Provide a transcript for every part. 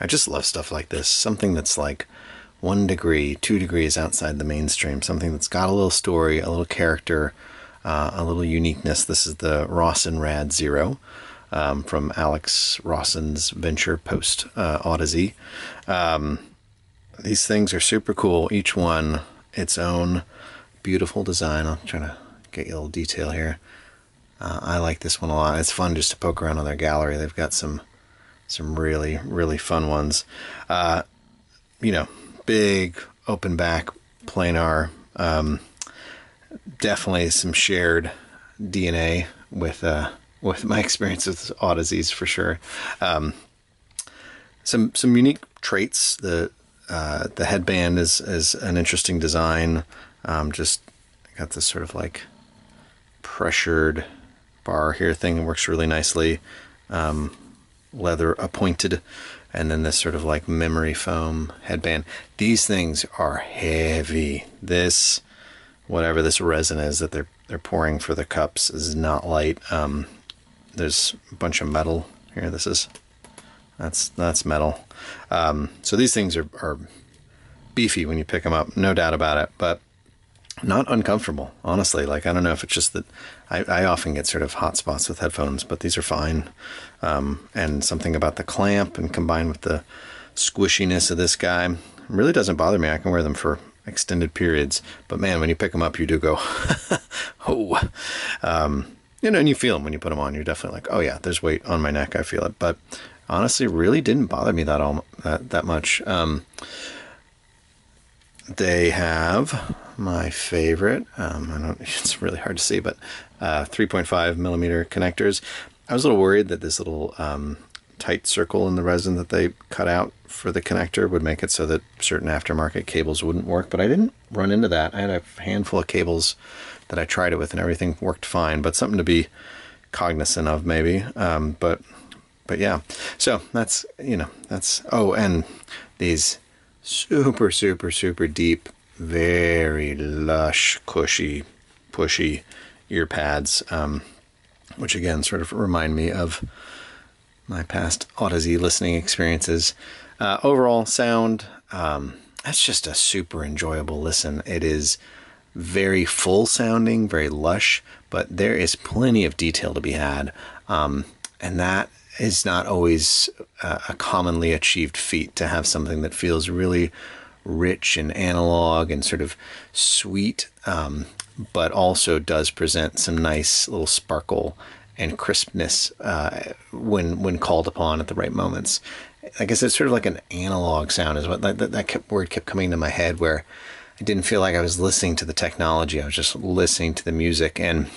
I just love stuff like this. Something that's like one degree, two degrees outside the mainstream. Something that's got a little story, a little character, uh, a little uniqueness. This is the Rosson Rad Zero um, from Alex Rosson's Venture Post uh, Audeze. Um, these things are super cool. Each one its own beautiful design. I'll try to get you a little detail here. Uh, I like this one a lot. It's fun just to poke around on their gallery. They've got some some really really fun ones. Uh, you know, big open back planar. Um, definitely some shared DNA with uh, with my experience with Audezes for sure. Um, some some unique traits. The uh, the headband is is an interesting design. Um, just got this sort of like pressured bar here thing that works really nicely. Um, leather appointed, and then this sort of like memory foam headband. These things are heavy. This whatever this resin is that they're they're pouring for the cups is not light. Um, there's a bunch of metal here. This is that's that's metal. Um, so these things are, are beefy when you pick them up, no doubt about it. But not uncomfortable, honestly. Like I don't know if it's just that I, I often get sort of hot spots with headphones, but these are fine. Um, and something about the clamp and combined with the squishiness of this guy really doesn't bother me. I can wear them for extended periods. But man, when you pick them up, you do go, oh. Um, you know, and you feel them when you put them on. You're definitely like, oh yeah, there's weight on my neck. I feel it. But honestly, really didn't bother me that all that, that much. Um, they have my favorite. Um, I don't. It's really hard to see, but uh, 3.5 millimeter connectors. I was a little worried that this little um, tight circle in the resin that they cut out for the connector would make it so that certain aftermarket cables wouldn't work, but I didn't run into that. I had a handful of cables that I tried it with, and everything worked fine. But something to be cognizant of, maybe. Um, but but yeah, so that's you know that's oh, and these super super super deep, very lush, cushy, pushy ear pads, um, which again sort of remind me of my past Audeze listening experiences. Uh, overall sound, um, that's just a super enjoyable listen. It is very full sounding, very lush, but there is plenty of detail to be had. Um, and that is not always a commonly achieved feat to have something that feels really rich and analog and sort of sweet, um, but also does present some nice little sparkle and crispness uh, when when called upon at the right moments. I guess it's sort of like an analog sound is what that, that kept, word kept coming to my head where I didn't feel like I was listening to the technology. I was just listening to the music. And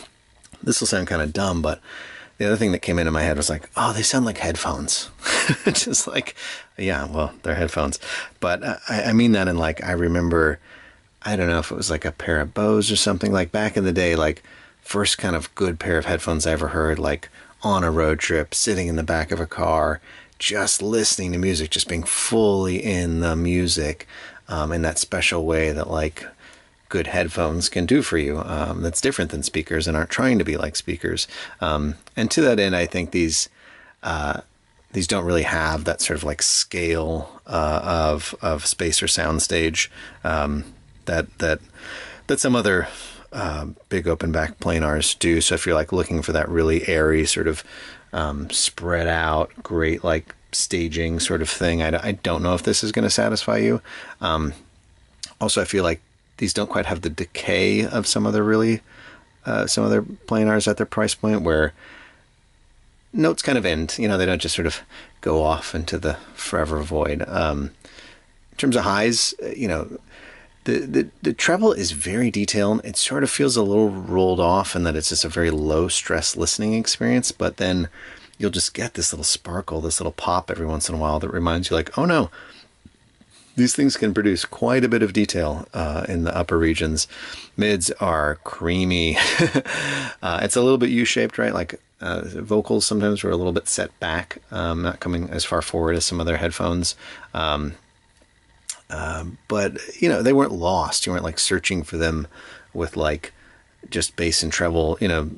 this will sound kind of dumb, but the other thing that came into my head was like, oh, they sound like headphones. just like, yeah, well, they're headphones. But I, I mean that in like, I remember, I don't know if it was like a pair of Bose or something like back in the day, like first kind of good pair of headphones I ever heard, like on a road trip, sitting in the back of a car, just listening to music, just being fully in the music um, in that special way that like good headphones can do for you. Um, that's different than speakers and aren't trying to be like speakers. Um, and to that end, I think these uh, these don't really have that sort of like scale uh, of of space or soundstage um, that that that some other uh, big open back planars do. So if you're like looking for that really airy sort of um, spread out, great like staging sort of thing. I, I don't know if this is going to satisfy you. Um, also, I feel like these don't quite have the decay of some other really uh, some other planars at their price point where notes kind of end. You know, they don't just sort of go off into the forever void. Um, in terms of highs, uh, you know, the, the the treble is very detailed. It sort of feels a little rolled off, and that it's just a very low stress listening experience. But then you'll just get this little sparkle, this little pop every once in a while that reminds you, like, oh no, these things can produce quite a bit of detail uh, in the upper regions. Mids are creamy. uh, it's a little bit U-shaped, right? Like uh, vocals sometimes are a little bit set back, um, not coming as far forward as some other headphones. Um, um, but you know, they weren't lost. You weren't like searching for them with like just bass and treble, you know,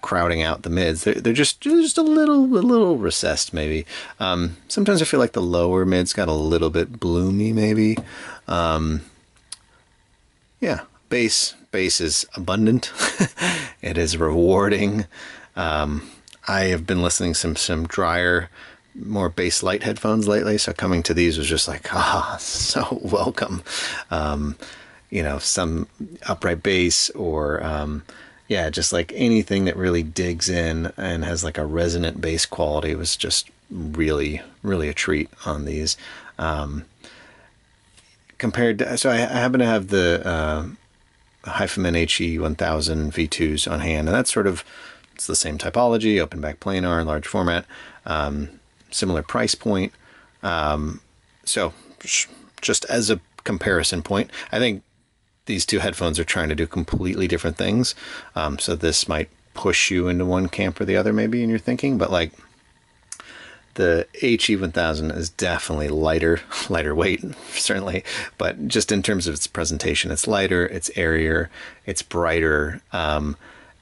crowding out the mids. They're, they're just just a little a little recessed maybe. Um, sometimes I feel like the lower mids got a little bit bloomy maybe. Um, yeah, bass bass is abundant. it is rewarding. Um, I have been listening some some drier, more bass light headphones lately. So coming to these was just like ah, so welcome. Um, you know, some upright bass or um, yeah, just like anything that really digs in and has like a resonant bass quality was just really really a treat on these. Um, compared to, so I, I happen to have the uh, HE 1000 V2s on hand, and that's sort of it's the same typology, open back planar, large format, um, similar price point. Um, so just as a comparison point, I think these two headphones are trying to do completely different things. Um, so this might push you into one camp or the other, maybe in your thinking, but like the HE 1000 is definitely lighter, lighter weight, certainly, but just in terms of its presentation, it's lighter, it's airier, it's brighter, um,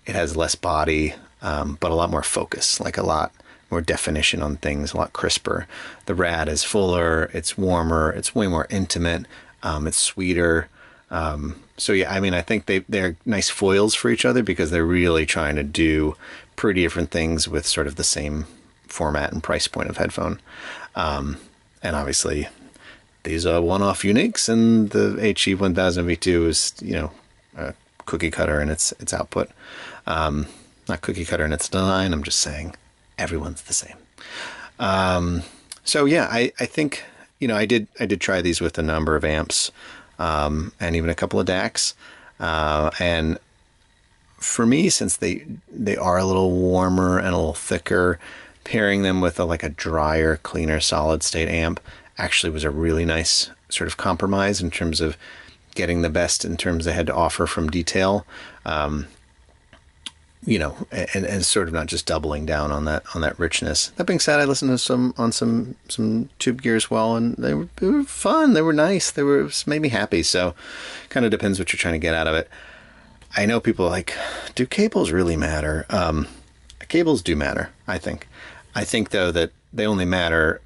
it has less body, um, but a lot more focus, like a lot more definition on things, a lot crisper. The Rad is fuller, it's warmer, it's way more intimate, um, it's sweeter. Um, so yeah, I mean, I think they they're nice foils for each other because they're really trying to do pretty different things with sort of the same format and price point of headphone. Um, and obviously, these are one-off uniques, and the HE 1000 V2 is you know a cookie cutter in its its output. Um, not cookie cutter in its design. I'm just saying everyone's the same. Um, so yeah, I, I think you know I did I did try these with a number of amps um, and even a couple of DACs, uh, and for me, since they they are a little warmer and a little thicker, pairing them with a, like a drier, cleaner solid state amp actually was a really nice sort of compromise in terms of getting the best in terms they had to offer from detail. Um, you know, and, and sort of not just doubling down on that on that richness. That being said, I listened to some on some some tube gear as well, and they were, they were fun. They were nice. They were made me happy. So, kind of depends what you're trying to get out of it. I know people like, do cables really matter? Um, cables do matter. I think. I think though that they only matter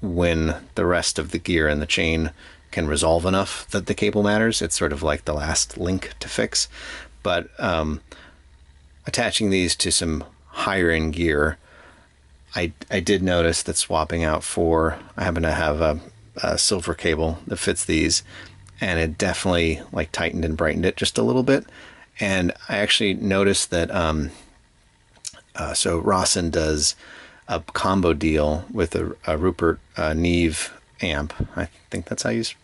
when the rest of the gear and the chain can resolve enough that the cable matters. It's sort of like the last link to fix. But um, attaching these to some higher end gear, I, I did notice that swapping out for, I happen to have a, a silver cable that fits these, and it definitely like tightened and brightened it just a little bit. And I actually noticed that, um, uh, so Rosson does a combo deal with a, a Rupert uh, Neve amp. I think that's how you use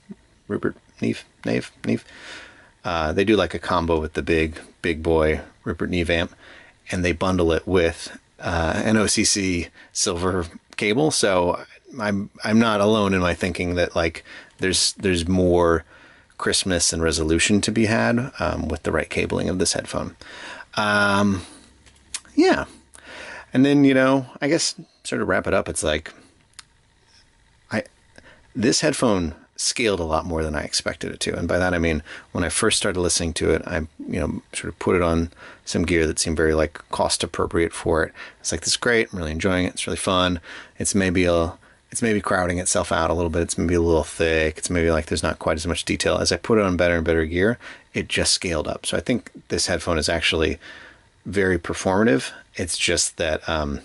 Rupert Neve, Nave, Neve. Uh, they do like a combo with the big, big boy Rupert Neve amp, and they bundle it with uh, an OCC silver cable. So I'm I'm not alone in my thinking that like there's there's more crispness and resolution to be had um, with the right cabling of this headphone. Um, yeah, and then you know I guess sort of wrap it up. It's like I this headphone scaled a lot more than I expected it to. And by that I mean when I first started listening to it, I you know sort of put it on some gear that seemed very like cost appropriate for it. It's like this is great. I'm really enjoying it. It's really fun. It's maybe a it's maybe crowding itself out a little bit. It's maybe a little thick. It's maybe like there's not quite as much detail. As I put it on better and better gear, it just scaled up. So I think this headphone is actually very performative. It's just that um,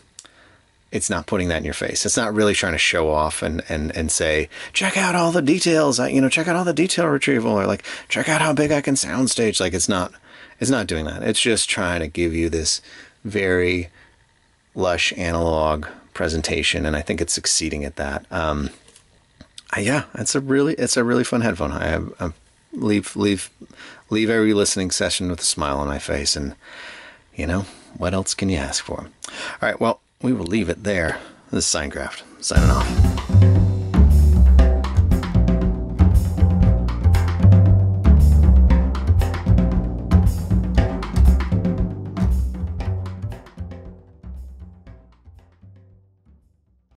it's not putting that in your face. It's not really trying to show off and, and, and say, check out all the details. You know, check out all the detail retrieval or like, check out how big I can soundstage. Like it's not, it's not doing that. It's just trying to give you this very lush analog presentation. And I think it's succeeding at that. Um, yeah, it's a really, it's a really fun headphone. I I leave, leave, leave every listening session with a smile on my face. And, you know, what else can you ask for? All right. Well, we will leave it there. This is Sine Craft, signing off.